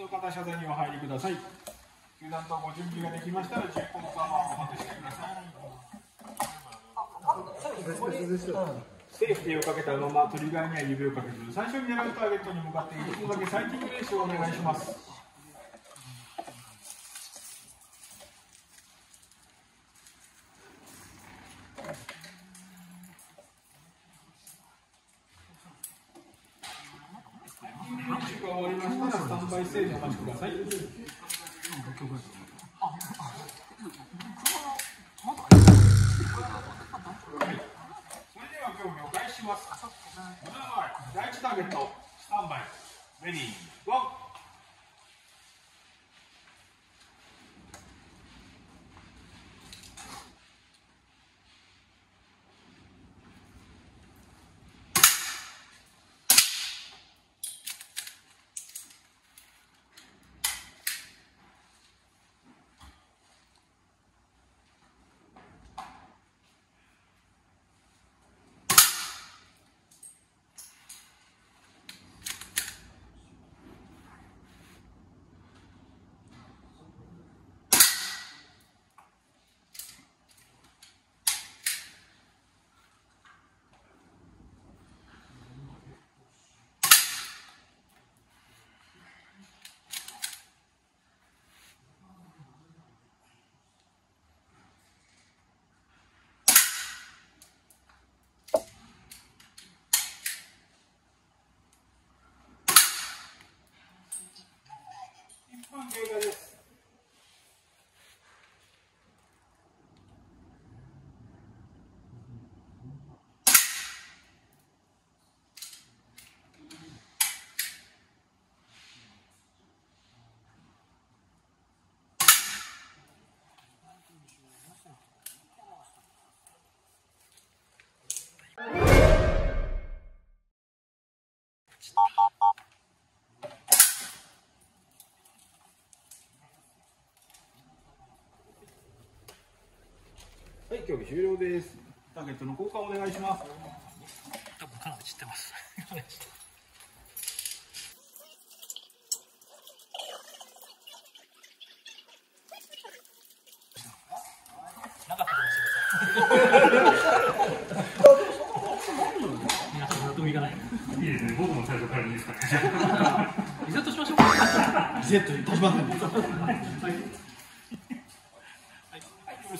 の方謝罪にお入りください。球団とご準備ができましたら10本のカードをお待ししてください。セーフティーをかけたままトリガーには指をかけず最初に狙うターゲットに向かって1分だけサイティング練習をお願いします練習が終わりましたらスタンバイステージお待ちくださいターゲットスタンバイレディーゴーです。はい、競技終了です。ターゲットの交換お願いします。多分かなり散って。ます。なかいいですね、僕も最初からいいですかね。リセットしましょうか。リセットいたしません。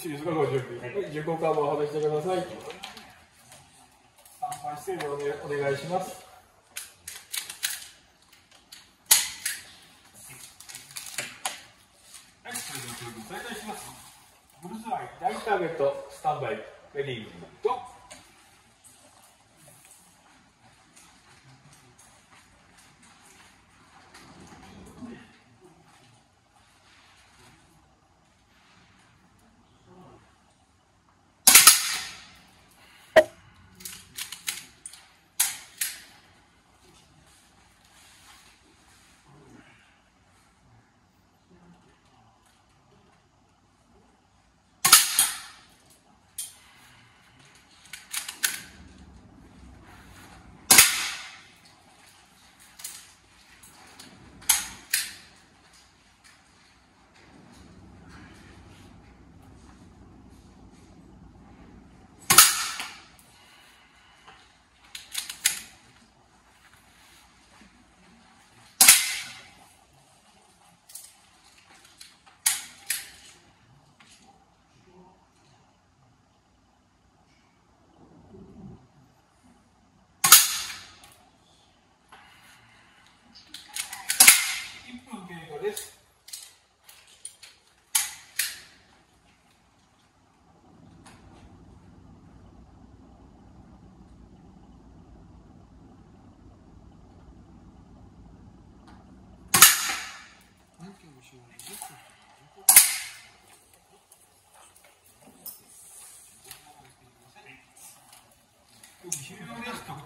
しいですか、ご準備。はい受講カードを外してください。参拝姿勢でお願いします。はい、それでは準備再開します。ブルズアイ、大ターゲット、スタンバイ、レディー、ゴーです。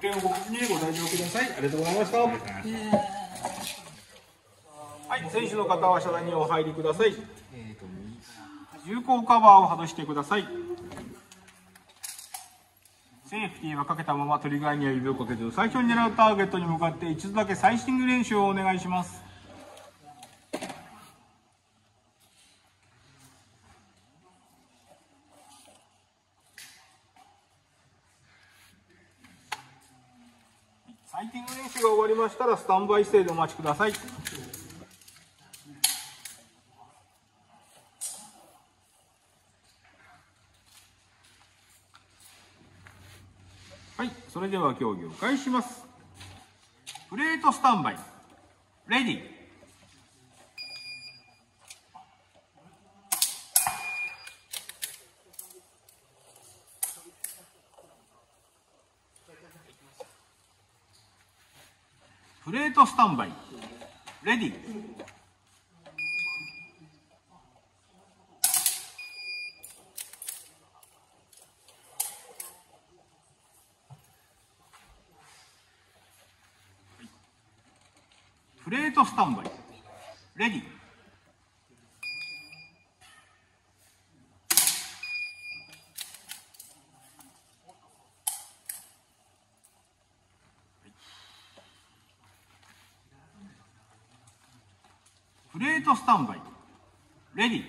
得点をご確認ご退場ください。ありがとうございました。はい、選手の方は車内にお入りください。重厚カバーを外してくださいセーフティーはかけたままトリガーには指をかけず最初に狙うターゲットに向かって一度だけサイシング練習をお願いしますサイティング練習が終わりましたらスタンバイ姿勢でお待ちくださいはい、それでは競技を開始します。プレートスタンバイ。レディー。レートスタンバイ。レディー。プレートスタンバイ。レディー。プレートスタンバイ。レディー。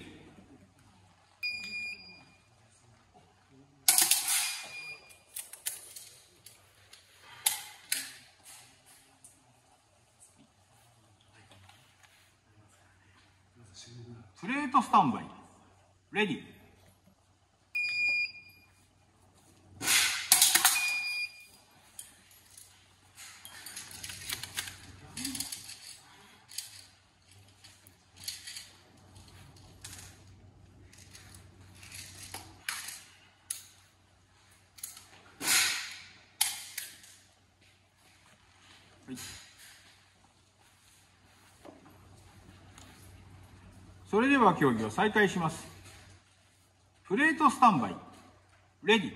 プレートスタンバイ。レディー。それでは競技を再開します。プレートスタンバイ。レディ。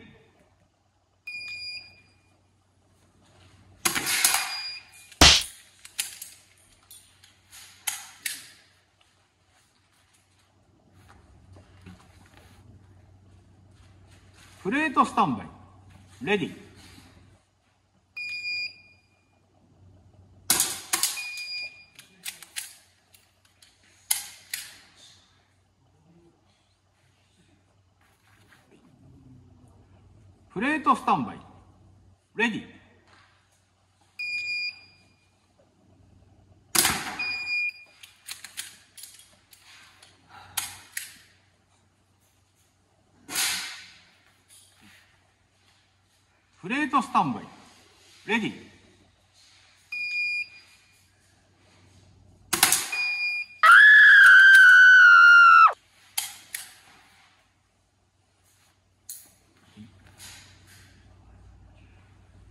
プレートスタンバイ。レディトスタンバイ。レディー。プレートスタンバイ。レディー。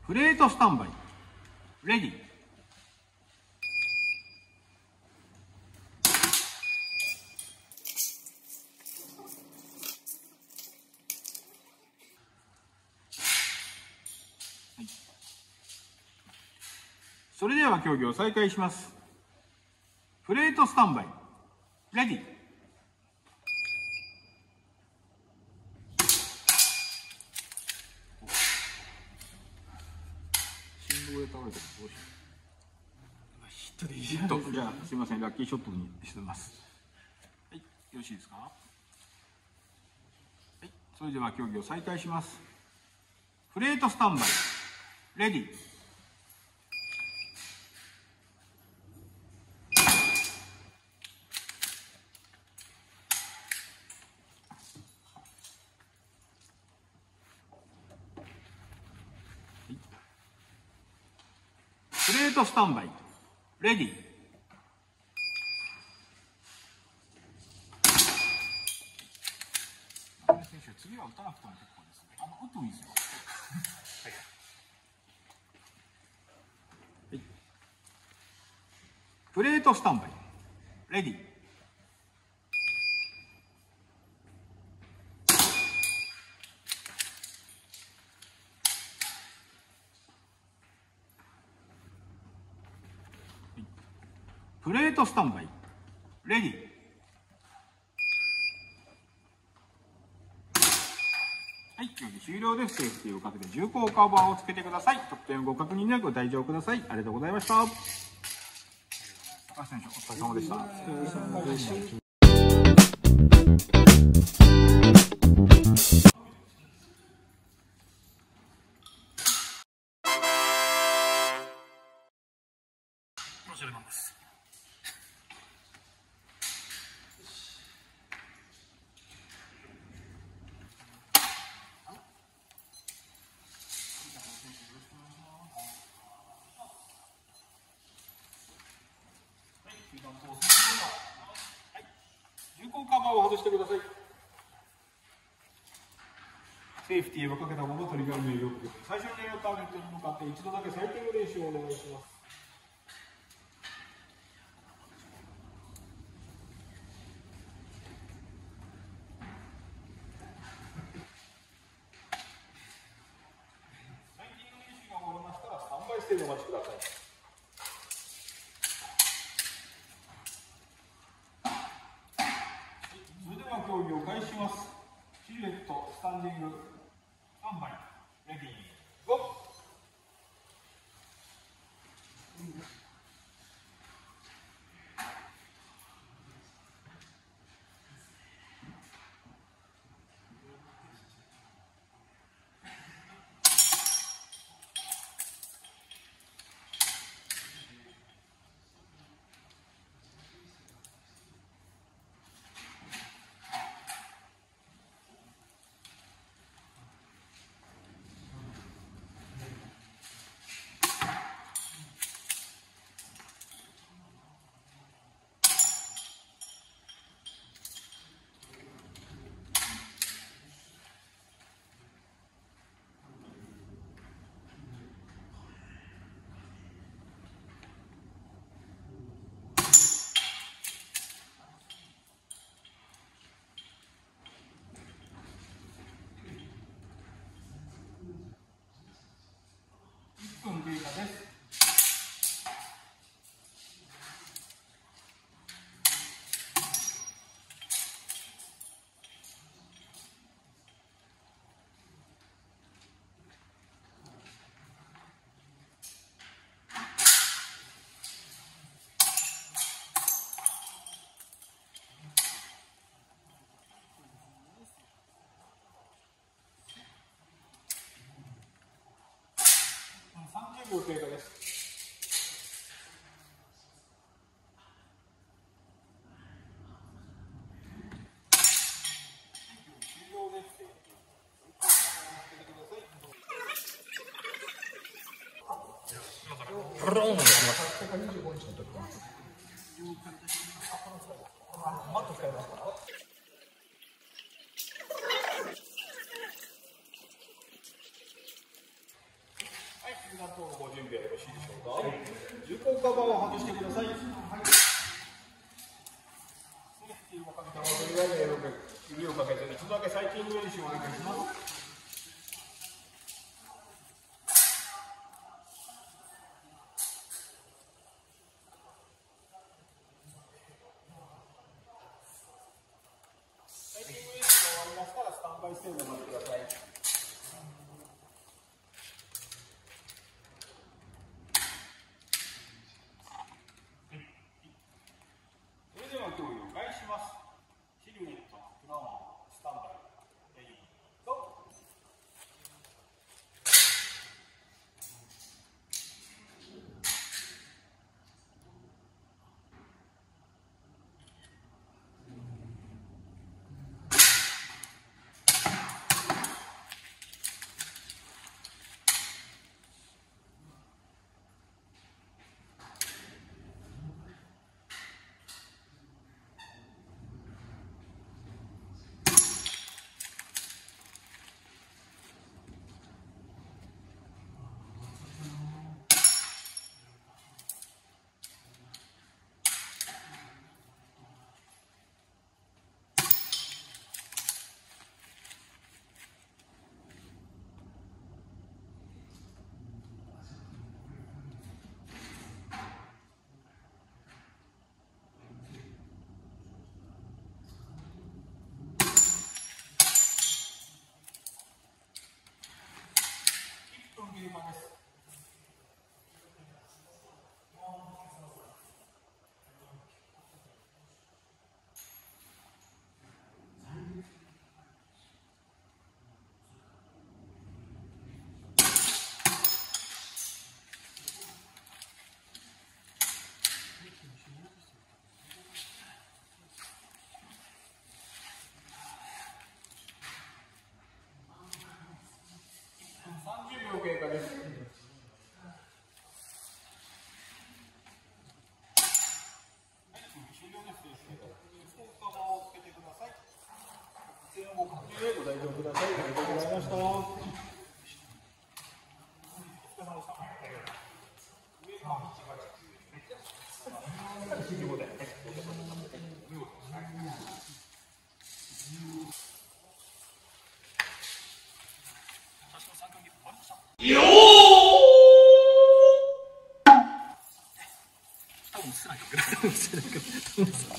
プレートスタンバイ。レディー。はいそれでは競技を再開します。プレートスタンバイ。レディー。どうしよう。ヒットでいいじゃん。じゃあ、すみません、ラッキーショットにしてます。はい、よろしいですか？はい、それでは競技を再開します。プレートスタンバイ。レディー。タンバイ。レディー。次は打たなくても結構ですね。あの、打ってもいいですよ。はい。プレートスタンバイ。レディー。プレートスタンバイ。レディー。終了です。セーフティーをかけて重厚カバーをつけてください。得点をご確認なくご退場ください。ありがとうございました。高橋選手お疲れ様でした。お疲れ様でした。重厚カバーを外してください。セーフティーをかけたままトリガーによく最初に狙うターゲットに向かって一度だけ最低の練習をお願いします。最近の練習が終わりましたらスタンバイステージお待ちください。それでは競技を開始します。シルエット、分30秒経過です。終了です。プローンもします、皆さんご準備はよろしいでしょうか。重厚カバーを外してください。はい指をかけて一度だけサイキング練習をお願いします。mga ご大丈夫ください。ありがとうございました。多分少ないけど。